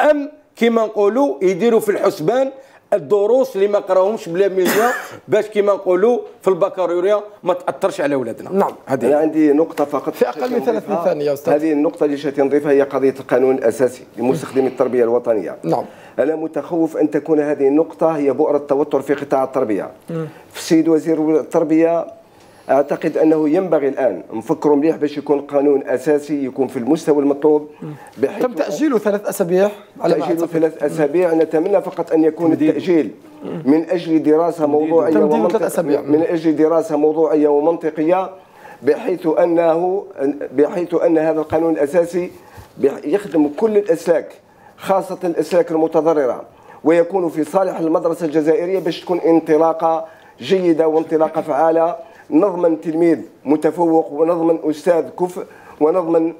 أم كما نقولوا يديروا في الحسبان الدروس اللي ما قراهمش بلا مليون باش كما نقولوا في البكالوريا ما تأثرش على اولادنا نعم. هذه أنا عندي نقطة فقط في أقل من 30 نضيفها. ثانية يا أستاذ. هذه النقطة اللي شاتي نضيفها هي قضية القانون الأساسي لمستخدمي التربية الوطنية نعم. أنا متخوف أن تكون هذه النقطة هي بؤرة توتر في قطاع التربية في السيد وزير التربية أعتقد أنه ينبغي الآن نفكروا مليح باش يكون قانون أساسي يكون في المستوى المطلوب بحيث تم تاجيله ثلاث أسابيع على تاجيله ثلاث أسابيع نتمنى فقط أن يكون التأجيل من أجل دراسة موضوعية ومنطقيه من أجل دراسة موضوعية ومنطقية بحيث انه بحيث أن هذا القانون الأساسي يخدم كل الأسلاك خاصة الأسلاك المتضررة ويكون في صالح المدرسة الجزائرية باش تكون انطلاقة جيدة وانطلاقة فعالة. نضمن تلميذ متفوق ونضمن أستاذ كفء ونضمن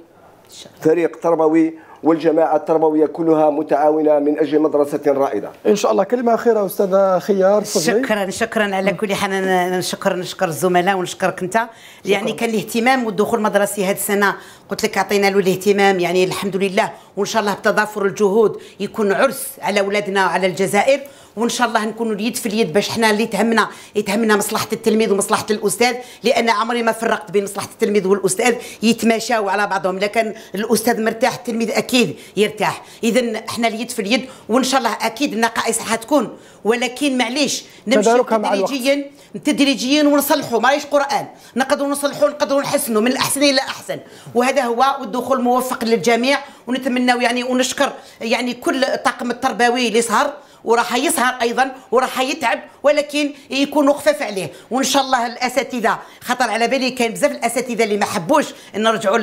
فريق تربوي والجماعة التربوية كلها متعاونة من أجل مدرسة رائدة. إن شاء الله. كلمة أخيرة أستاذة خيار صدري. شكرا شكرا على كل حال. نشكر نشكر الزملاء ونشكرك أنت. يعني كان الاهتمام والدخول المدرسي هذه السنة قلت لك أعطينا له الاهتمام. يعني الحمد لله. وإن شاء الله بتضافر الجهود يكون عرس على أولادنا وعلى الجزائر. وإن شاء الله نكونوا اليد في اليد باش حنا اللي تهمنا يتهمنا مصلحة التلميذ ومصلحة الأستاذ لأن عمري ما فرقت بين مصلحة التلميذ والأستاذ يتماشاو على بعضهم لكن الأستاذ مرتاح التلميذ أكيد يرتاح. اذا إحنا اليد في اليد وإن شاء الله أكيد النقائص حتكون ولكن معليش نمشي تدريجيا تدريجيا ونصلحوا. ماهيش قرآن. نقدروا نصلحوا نقدروا نحسنوا من الأحسن إلى أحسن. وهذا هو والدخول موفق للجميع ونتمنى يعني ونشكر يعني كل الطاقم التربوي اللي سهر وراح يسهر أيضا وراح يتعب ولكن يكونوا خفاف عليه. وإن شاء الله الأساتذة خطر على بالي كاين بزاف الأساتذة اللي ما حبوش نرجعوا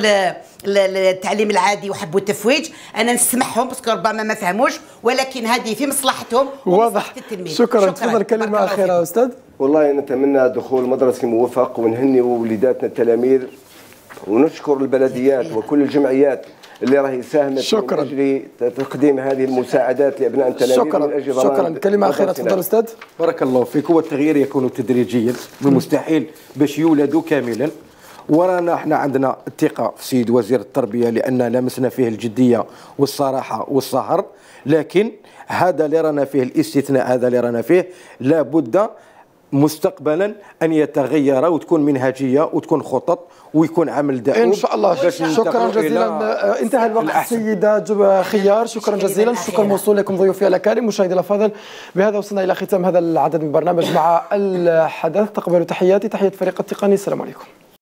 للتعليم العادي وحبوا التفويج أنا نسمحهم باسكو ربما ما فهموش ولكن هذه في مصلحتهم واضح. التلميذ. شكرا. تفضل كلمة أخيرة أستاذ. والله نتمنى دخول مدرسي موفق ونهني وليداتنا التلاميذ ونشكر البلديات وكل الجمعيات. اللي راهي ساهمت شكرا. من أجل تقديم هذه المساعدات لأبناء التلاميذ شكرا. من أجل شكرا. كلمة أخيرة تفضل أستاذ. بارك الله فيك. هو التغيير يكون تدريجيا من مستحيل باش يولدوا كاملا. ورانا إحنا عندنا الثقة في سيد وزير التربية لأن لمسنا فيه الجدية والصراحة والسهر لكن هذا اللي رانا فيه الاستثناء هذا اللي رانا فيه لابد مستقبلا أن يتغير وتكون منهجية وتكون خطط ويكون عمل دؤوب. إن شاء الله. شكرا جزيلا. آه، انتهى الوقت سيدة خيار. شكرا جزيلا. شكرا. موصول لكم ضيوفي الكريم مشاهدي الأفاضل بهذا وصلنا إلى ختام هذا العدد من برنامج مع الحدث. تقبلوا تحياتي. تحية فريق التقني. السلام عليكم.